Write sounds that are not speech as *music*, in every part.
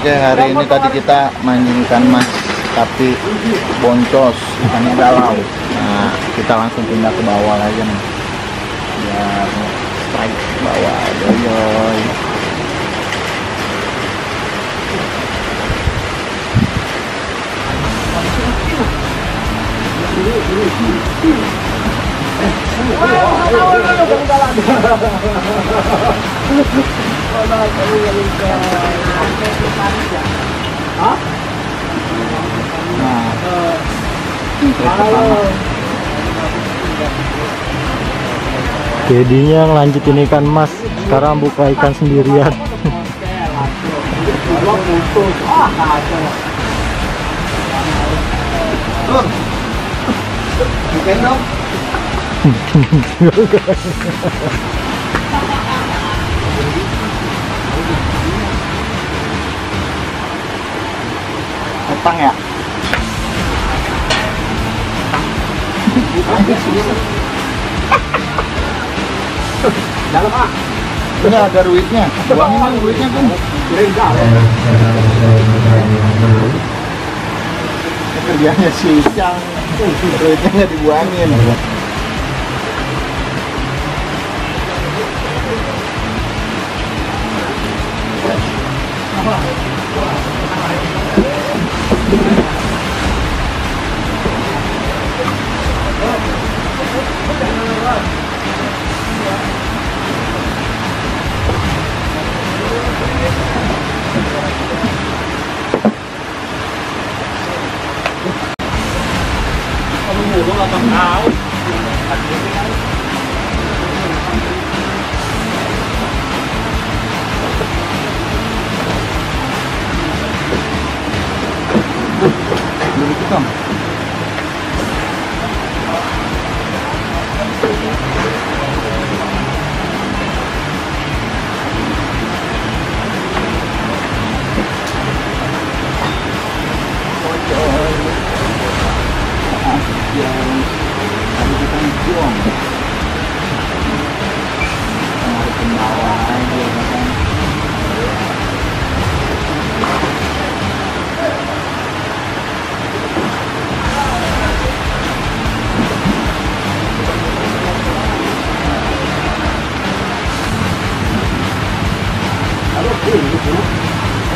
Oke, hari ini tadi kita mainin ikan mas, tapi boncos, ikannya galau. Nah, kita langsung pindah ke bawah aja nih. Biar strike ke bawah, yoyoy. *laughs* Nah, Jadinya ngelanjutin ikan mas sekarang buka ikan sendirian bukan dong. *laughs* Utang ya? Dalam ah. Ini ada duitnya. Buangin dong duitnya kan. Kerjanya si Icang. Duitnya nggak dibuangin. Kamu now.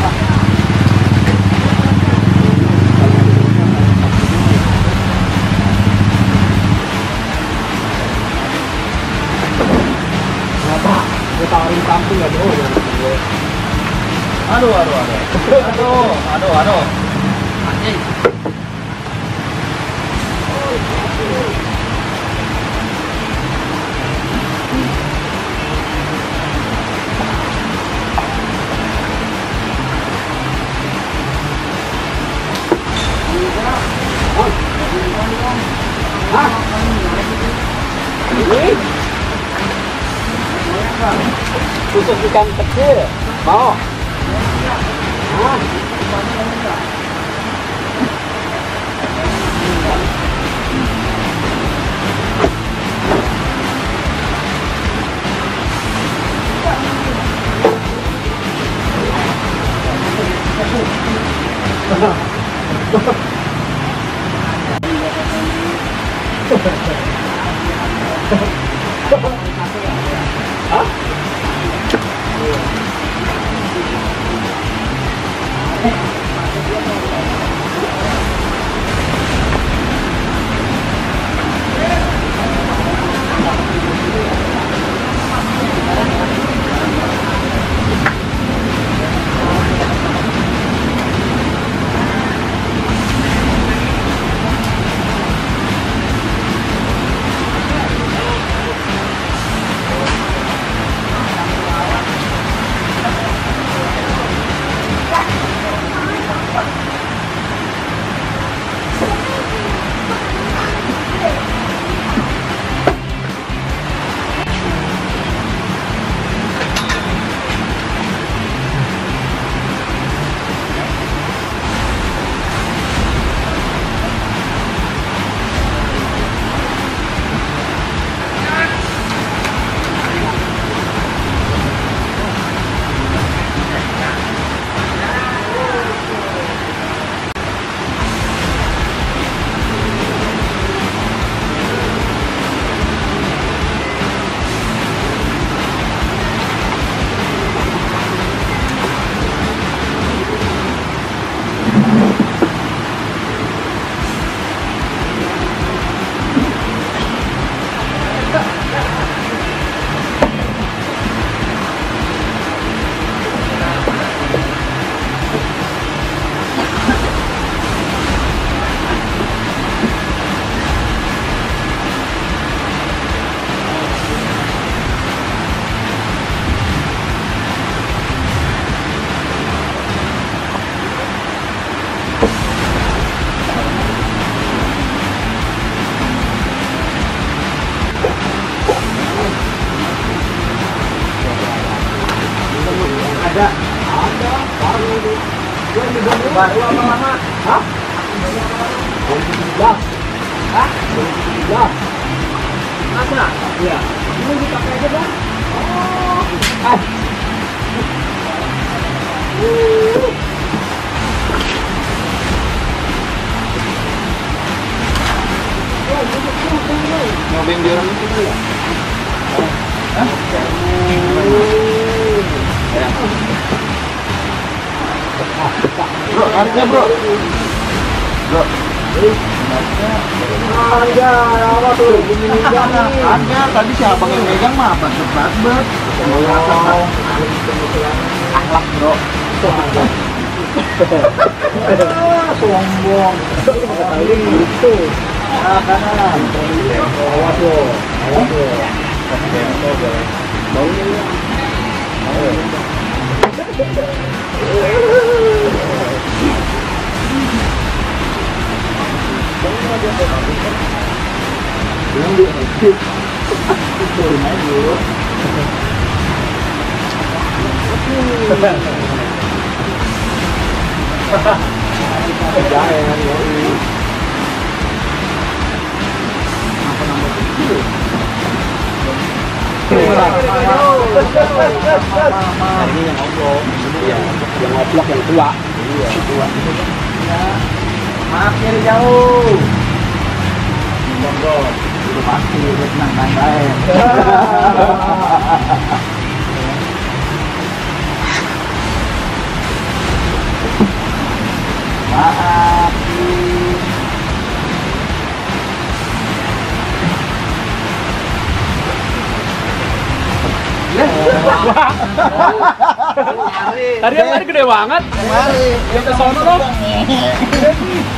Apa? Gue tawarin kampung ya bro. Aduh, aduh, aduh. Aduh, aduh, aduh. Anjing. bukan kecil. Mau? Hah? Ha ha ha. Baru apa lama? Hah? 2017. Hah? 2017. Masa? Iya. Ini di orang itu dulu ya? Bro, bro. Bro. Harga apa tuh? Harga. Tadi si abang yang megang mah apa sebat bet. Oh. Akhlak bro. Sombong. Itu. Ah, kanan. Awas lo. Awas lo. Baunya ya. Ini yang ngobrol. Yang ngoplok yang tua. Iya. Maaf ya jauh. Monggo. Itu pasti itu senang santai. Maaf. Tadi yang tadi gede banget. Mari. Yang ke sono loh.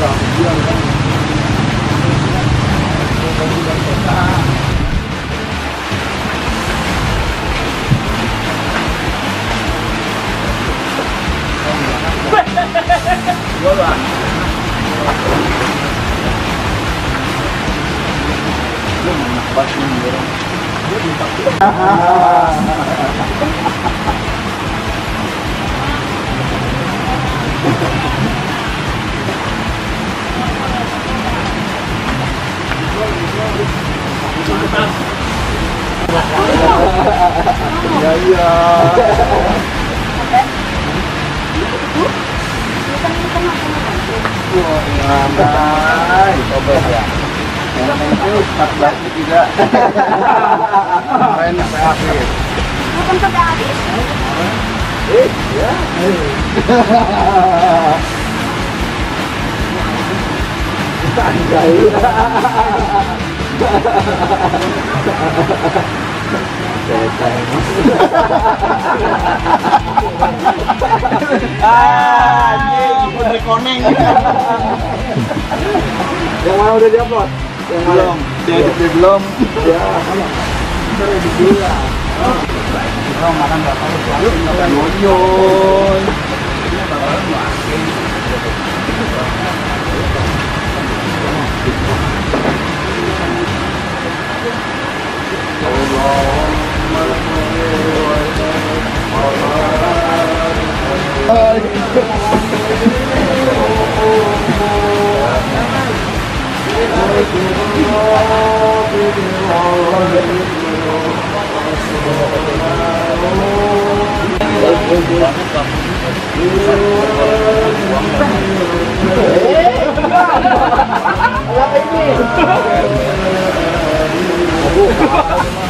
Vô rồi Lúc mình mặc ba chung vậy đó Lúc mình mặc ba chung Ya iya. Wah, coba ya. Yang itu 14 juga. Keren sampai akhir. Bukan sampai habis. Eh, ya. Ah, anjing, udah rekoneng. Yang mana udah diupload? Yang? Belum, dia belum. Ya. Belum, makan nggak Wala!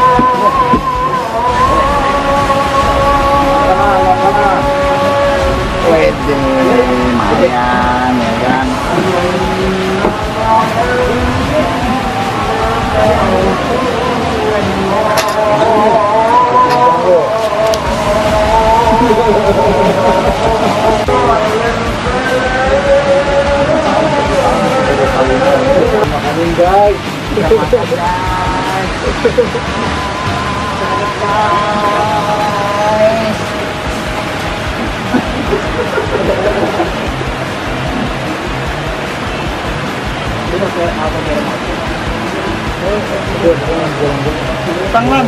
Tangan.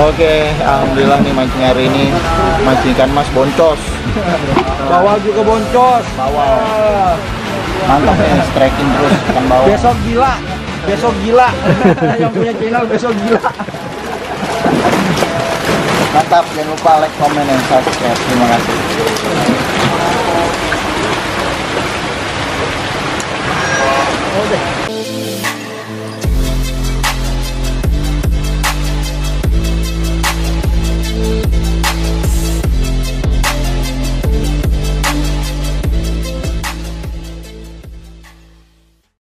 Oke, alhamdulillah nih mancing hari ini mancing ikan mas boncos. Bawal juga boncos. Bawal. Mantap ya, striking terus ikan bawal. Besok gila. Besok gila. *laughs* Yang punya channel besok gila. Mantap, jangan lupa like, comment, dan subscribe. Terima kasih. Udah.